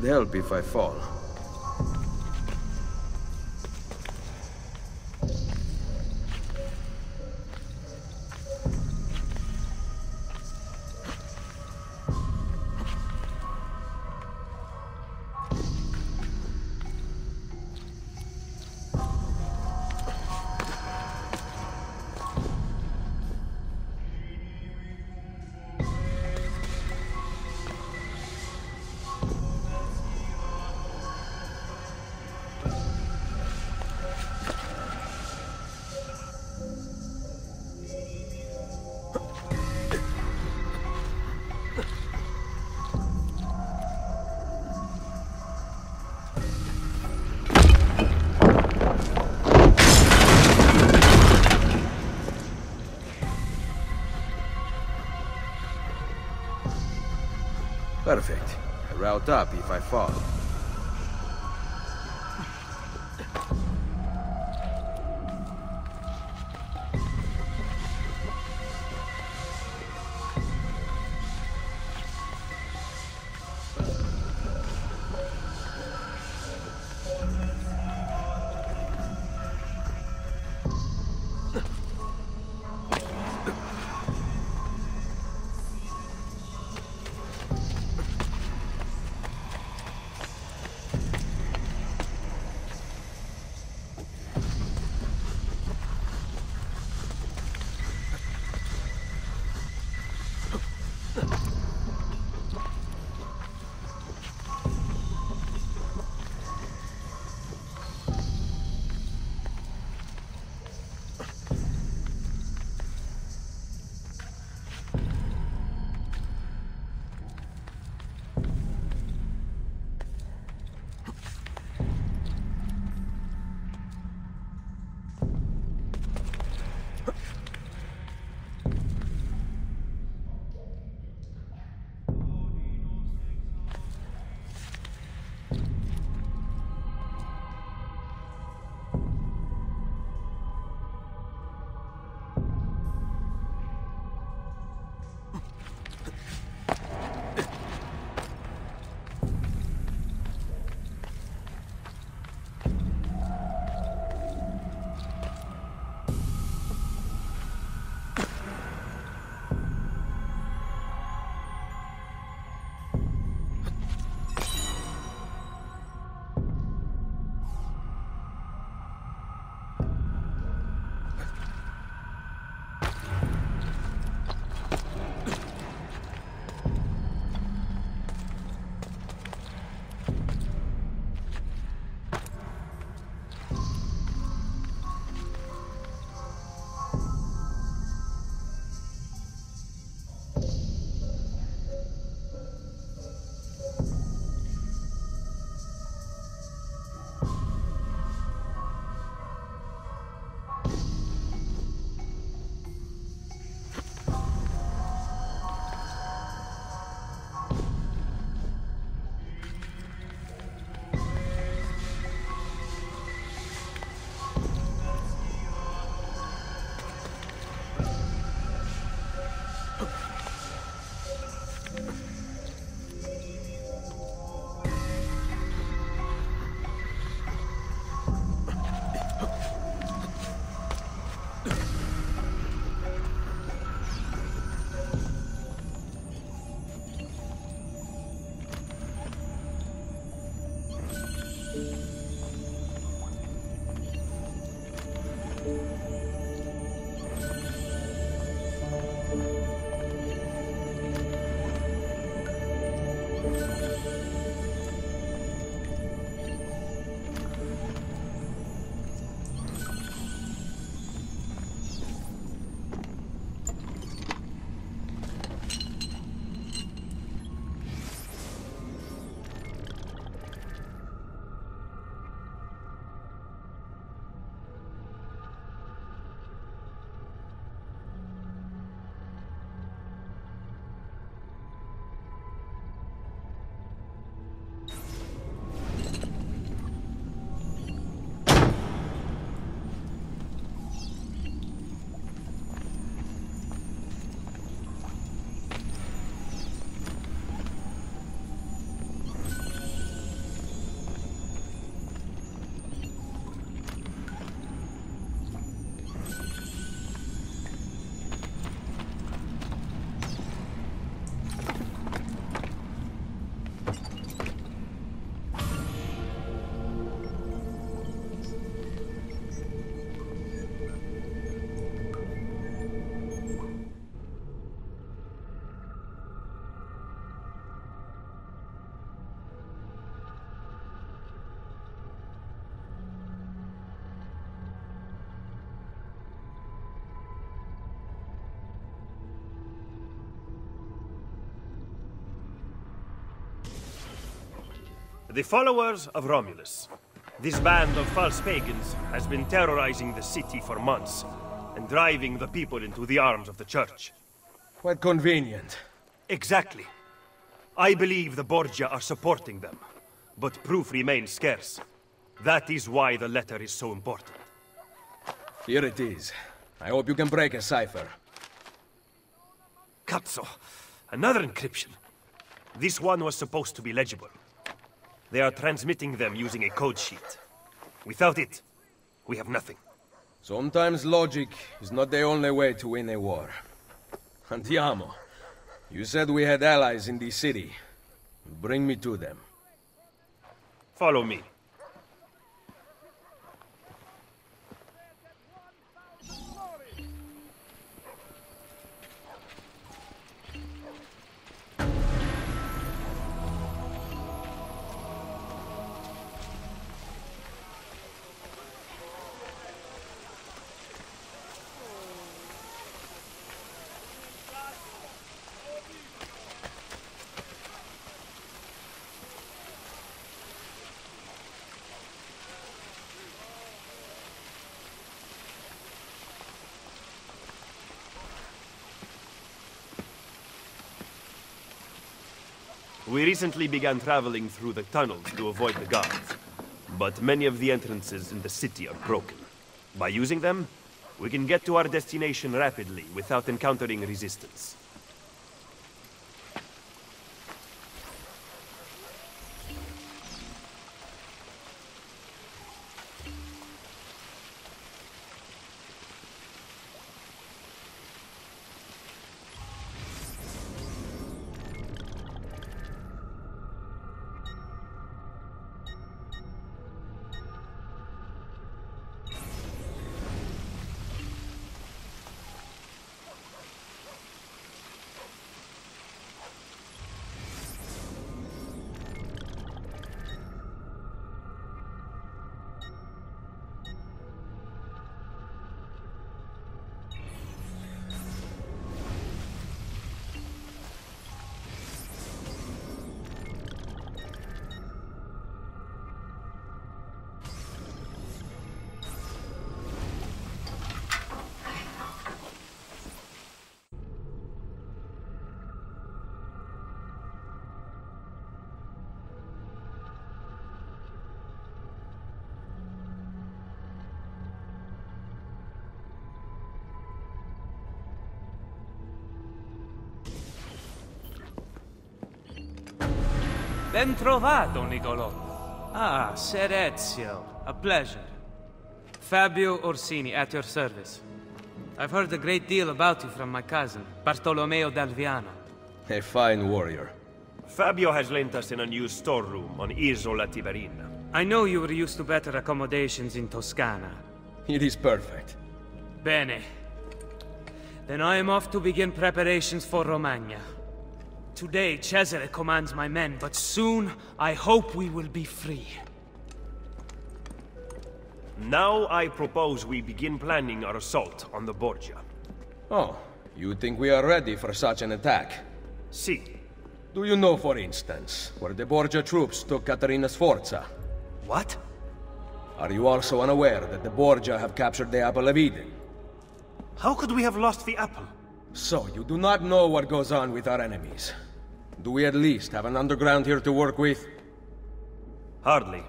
could help if I fall. Perfect. I route up if I fall. The followers of Romulus. This band of false pagans has been terrorizing the city for months, and driving the people into the arms of the church. Quite convenient. Exactly. I believe the Borgia are supporting them, but proof remains scarce. That is why the letter is so important. Here it is. I hope you can break a cipher. Cazzo! Another encryption. This one was supposed to be legible. They are transmitting them using a code sheet. Without it, we have nothing. Sometimes logic is not the only way to win a war. Andiamo. You said we had allies in the city. Bring me to them. Follow me. We recently began traveling through the tunnels to avoid the guards. But many of the entrances in the city are broken. By using them, we can get to our destination rapidly without encountering resistance. Ben trovato, Niccolò. Ah, Ser Ezio. A pleasure. Fabio Orsini, at your service. I've heard a great deal about you from my cousin, Bartolomeo d'Alviano. A fine warrior. Fabio has lent us an unused storeroom on Isola Tiberina. I know you were used to better accommodations in Toscana. It is perfect. Bene. Then I am off to begin preparations for Romagna. Today, Cesare commands my men, but soon I hope we will be free. Now I propose we begin planning our assault on the Borgia. Oh, you think we are ready for such an attack? See, Do you know, for instance, where the Borgia troops took Caterina Sforza? what? Are you also unaware that the Borgia have captured the Apple of Eden? How could we have lost the apple? So, you do not know what goes on with our enemies. Do we at least have an underground here to work with? Hardly.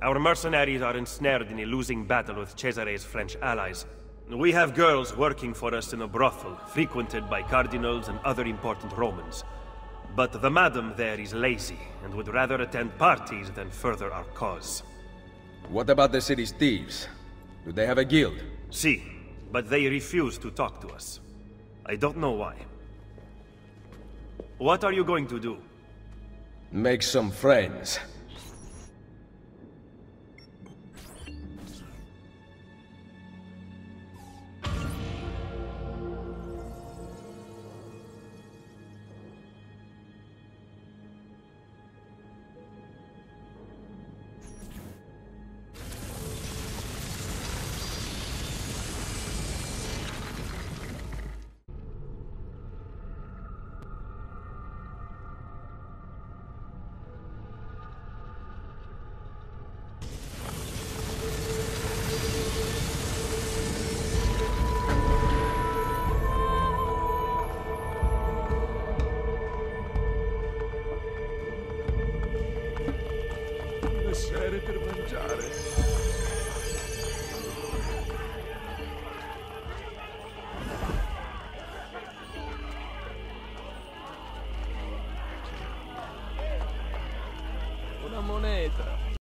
Our mercenaries are ensnared in a losing battle with Cesare's French allies. We have girls working for us in a brothel, frequented by cardinals and other important Romans. But the madam there is lazy, and would rather attend parties than further our cause. What about the city's thieves? Do they have a guild? See, but they refuse to talk to us. I don't know why. What are you going to do? Make some friends.